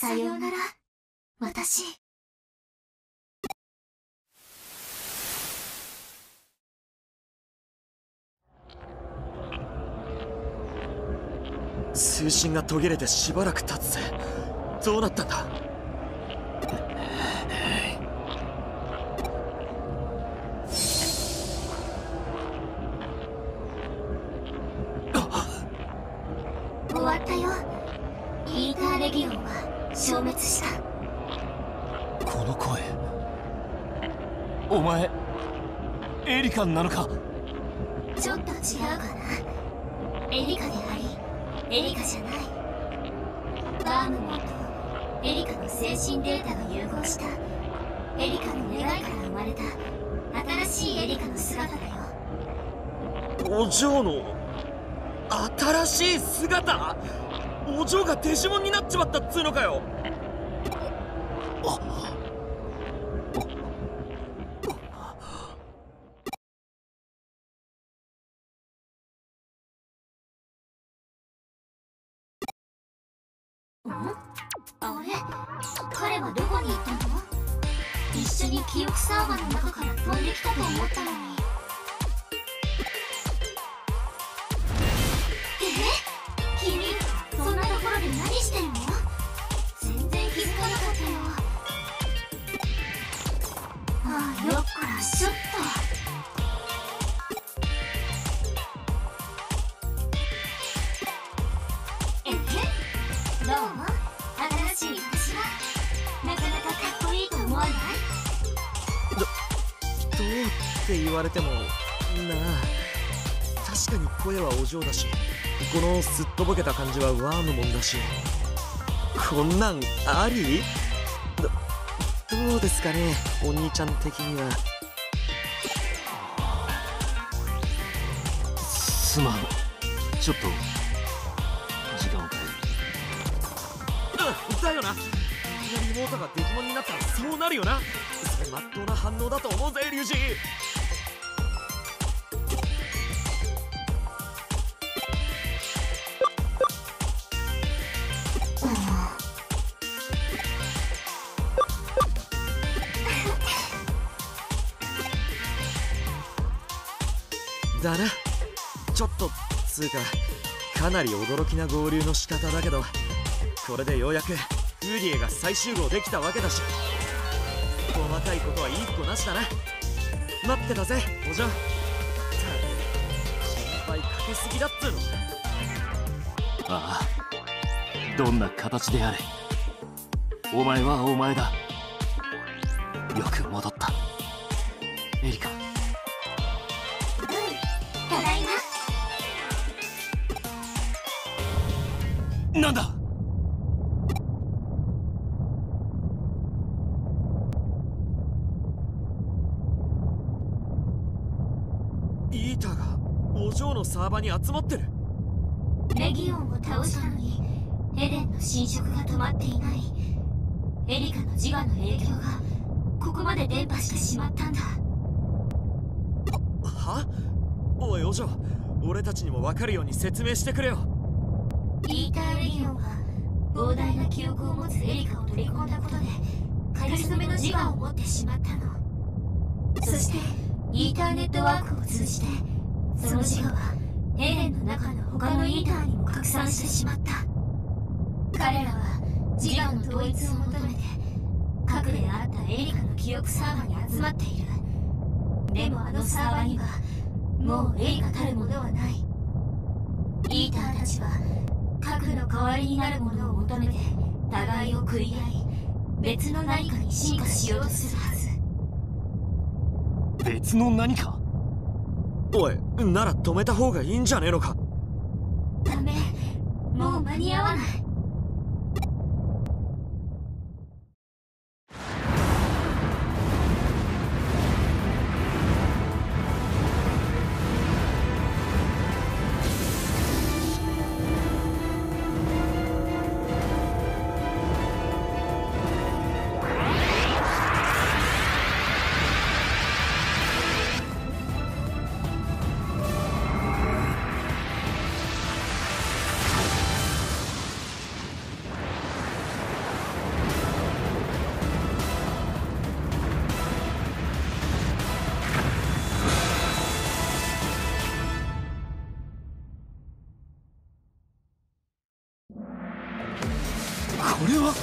さようなら、私。通信が途切れてしばらく経つぜ。どうなったんだ？お前エリカなのか？ちょっと違うかな。エリカであり、エリカじゃない。バームモンとエリカの精神データが融合した、エリカの願いから生まれた、新しいエリカの姿だよ。お嬢の新しい姿？お嬢がデジモンになっちまったっつうのかよったの。だしこのすっとぼけた感じはワームモンだし。こんなんあり？どどうですかねお兄ちゃん的には。すまん。ちょっと時間をくれうんだよな。妹がデジモンになったらそうなるよな。それまっとうな反応だと思うぜリュつうかかなり驚きな合流の仕方だけどこれでようやくウーディエが再集合できたわけだし細かいことはいい子なしだな。待ってたぜお嬢。ったく心配かけすぎだっつうの。ああどんな形であれ。お前はお前だ。よく戻った。エリカ。なんだ。イータがお嬢のサーバーに集まってる。レギオンを倒したのにエデンの侵食が止まっていない。エリカの自我の影響がここまで伝播してしまったんだ。は？おいお嬢。俺たちにも分かるように説明してくれよイーターレギオンは膨大な記憶を持つエリカを取り込んだことで仮初めの自我を持ってしまったの。そしてイーターネットワークを通じてその自我はエレンの中の他のイーターにも拡散してしまった。彼らは自我の統一を求めて核であったエリカの記憶サーバーに集まっている。でもあのサーバーにはもうエリカたるものはない。イーターたちは核の代わりになるものを求めて互いを食い合い別の何かに進化しようとするはず。別の何か？おいなら止めた方がいいんじゃねえのか？ダメ。もう間に合わないれは？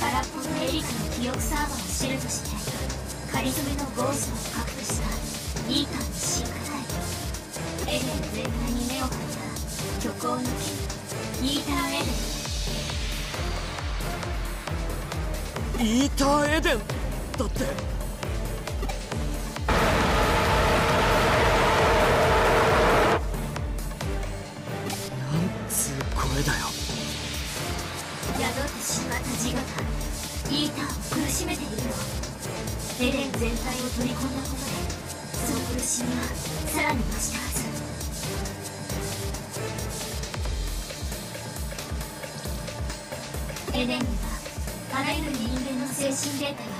空っぽのエリックの記憶サーバーをシェルとして仮初めのゴーストを確保したイータンの新課題エレン全体に目を向いた虚構の木イーターエデンイーターエデン？だって地形イータを苦しめているエレン全体を取り込んだことでその苦しみはさらに増したはずエデンにはあらゆる人間の精神データや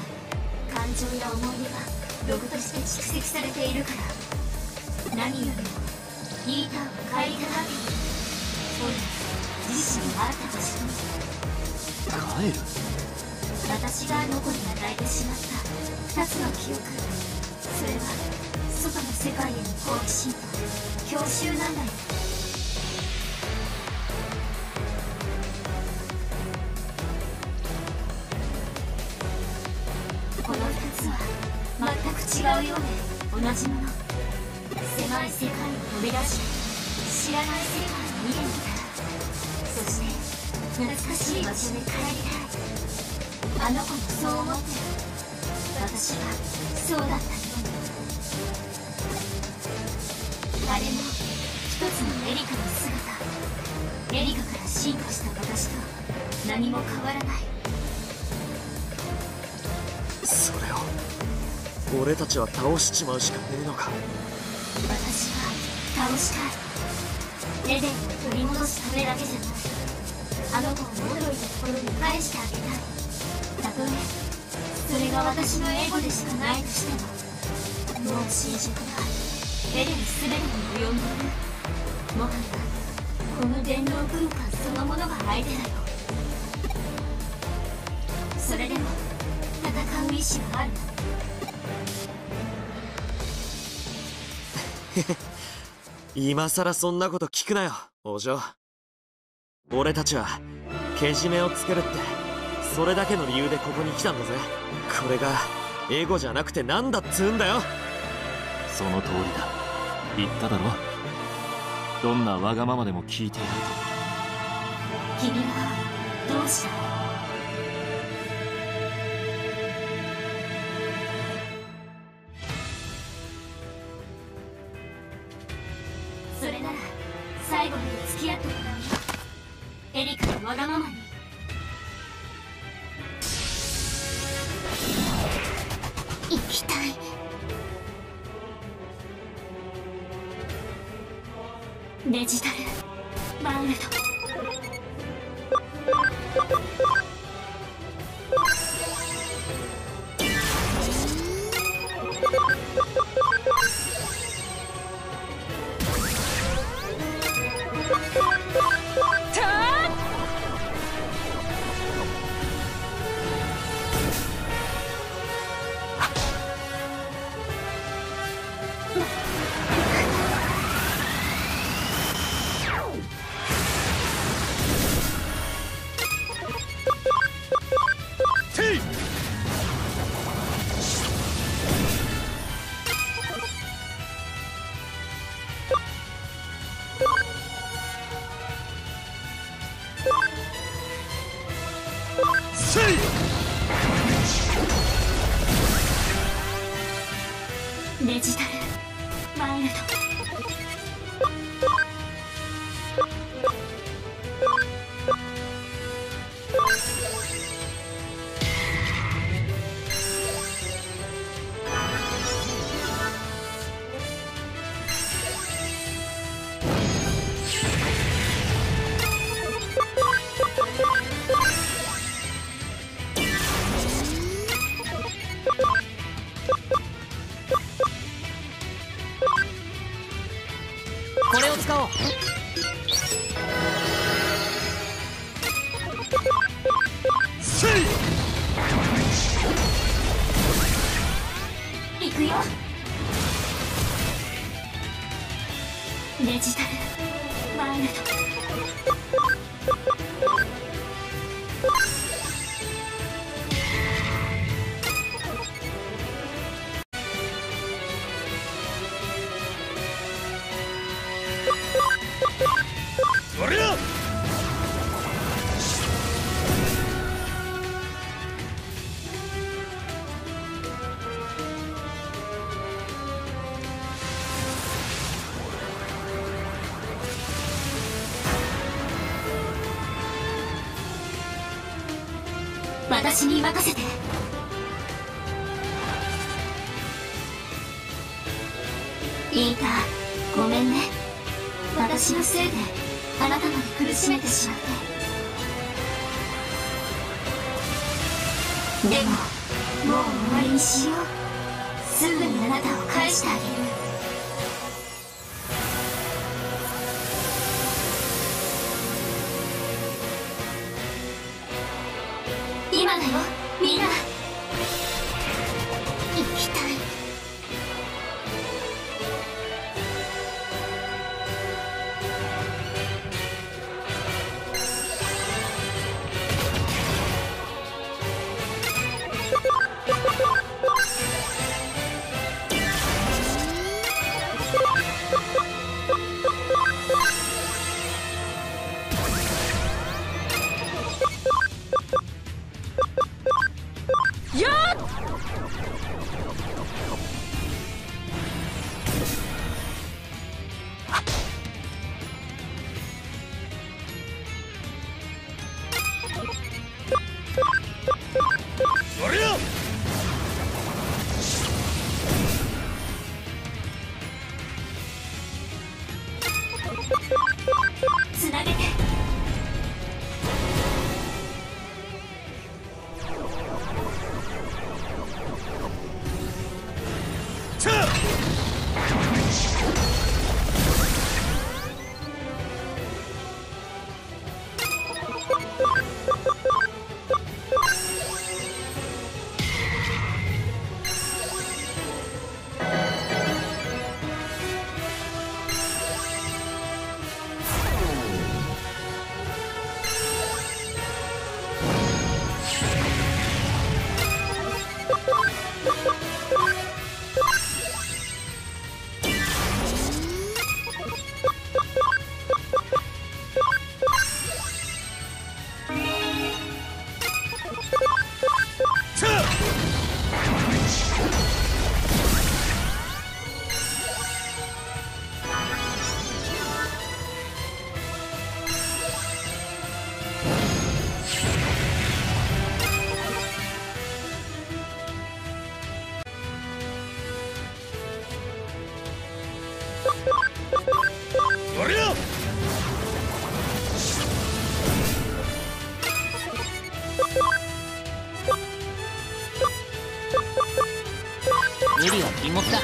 感情や思い出がログとして蓄積されているから何よりもイーターを帰りたがっているおい自身の新たな仕組み帰る。私があの子に与えてしまった2つの記憶。それは外の世界への好奇心と郷愁なんだよ。この2つは全く違うようで同じもの。狭い世界を飛び出し知らない世界。を見てみたそして懐かしい場所で帰りたいあの子もそう思ってる私はそうだったあれも一つのエリカの姿エリカから進化した私と何も変わらない。それを俺たちは倒しちまうしかねえのか。私は倒した。いエデンを取り戻すためだけじゃないあの子を戻いたところに返してあげたいたとえそれが私のエゴでしかないとしてももう新宿だエレン全てに及んでいるもはやこの電脳空間そのものが相手だよそれでも戦う意志はある今さらそんなこと聞くなよお嬢俺たちはけじめをつけるってそれだけの理由でここに来たんだぜ。これがエゴじゃなくて何だっつうんだよ。その通りだ。言っただろ？どんなわがままでも聞いてやると。君はどうした？わがままに行きたい。デジタル。ワールド。私に任せて。イーターごめんね。私のせいであなたまで苦しめてしまって。でももう終わりにしよう。すぐにあなたを返してあげる。みんな。あ!無理は禁物だ。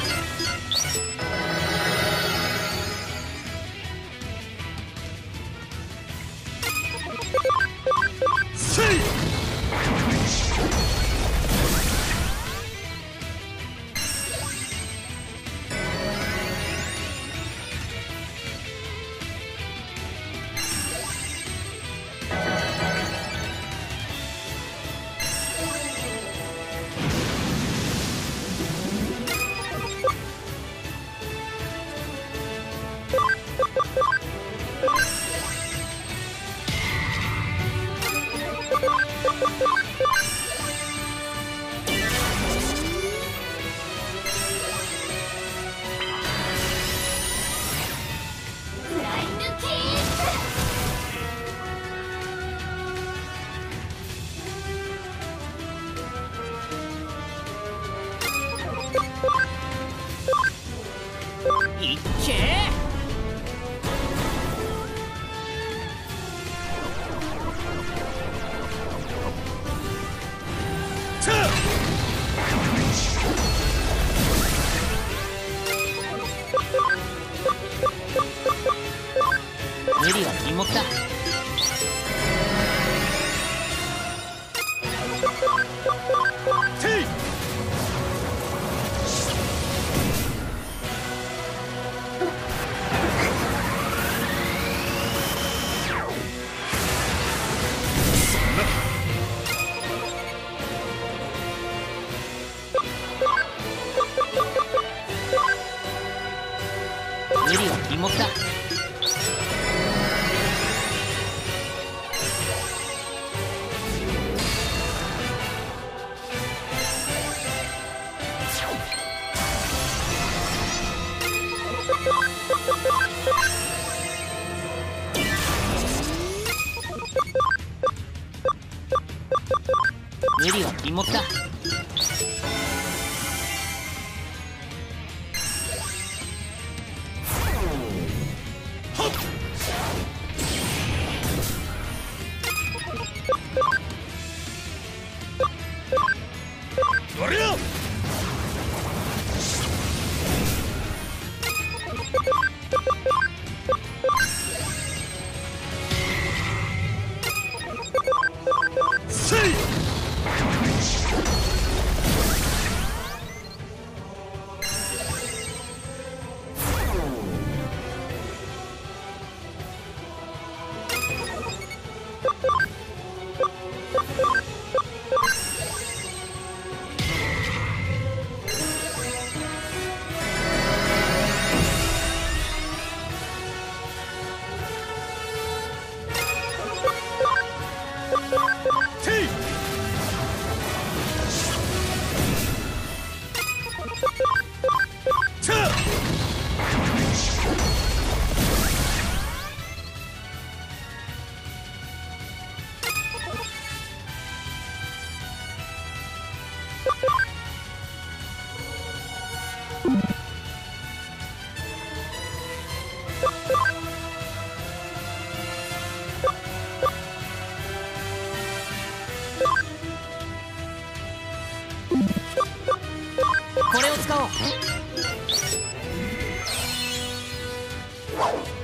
い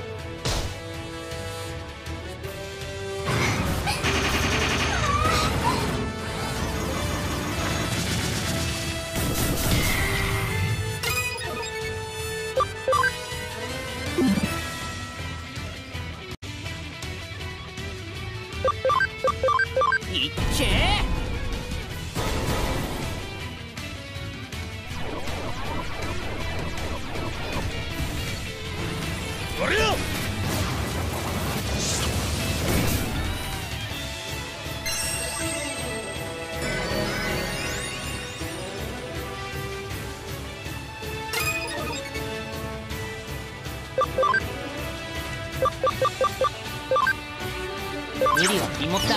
無理は禁物だ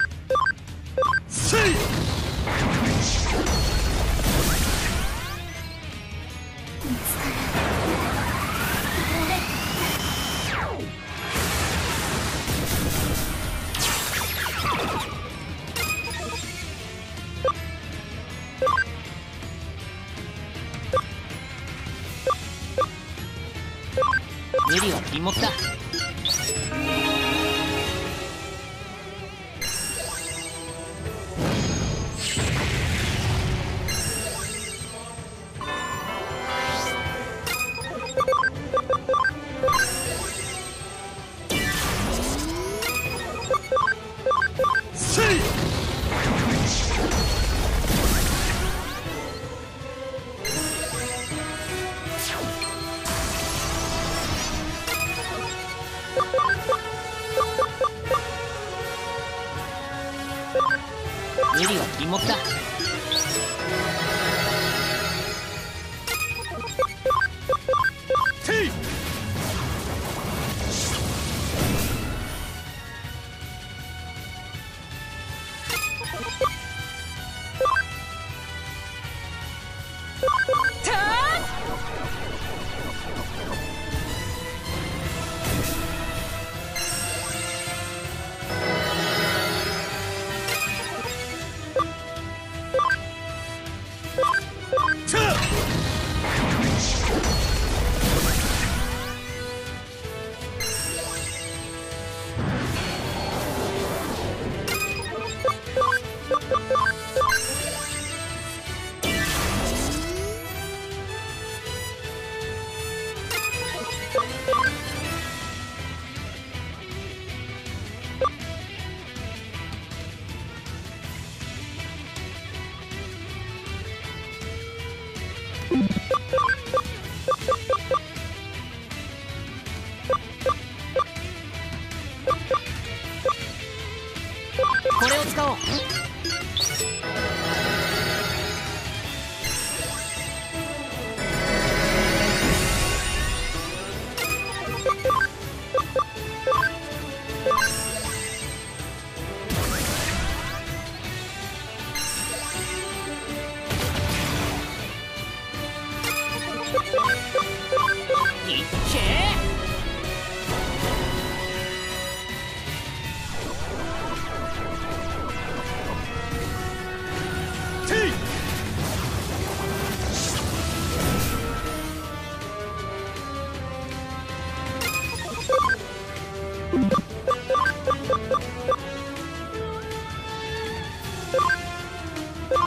ろう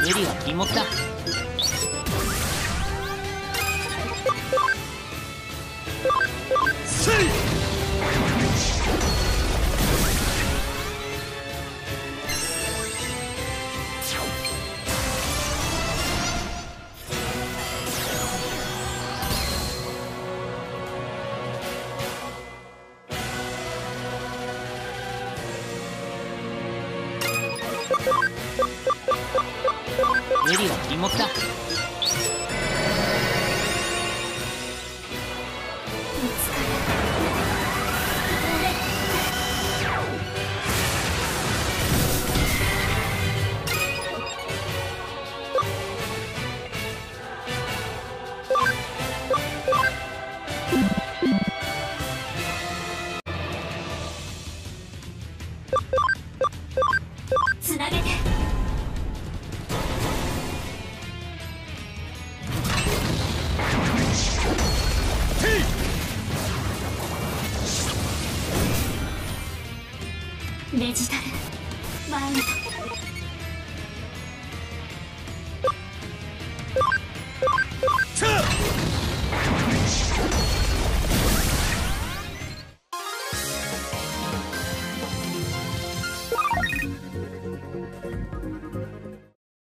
無理は禁物だ。